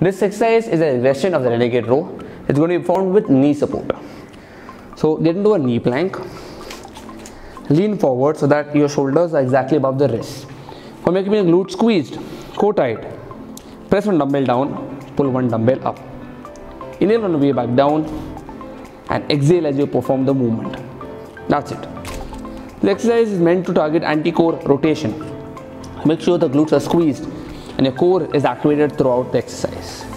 This exercise is a version of the renegade row. It's going to be performed with knee support. So get into a knee plank. Lean forward so that your shoulders are exactly above the wrist. For making the glute squeezed, core tight. Press one dumbbell down, pull one dumbbell up. Inhale on the way back down and exhale as you perform the movement. That's it. The exercise is meant to target anti-core rotation. Make sure the glutes are squeezed and your core is activated throughout the exercise.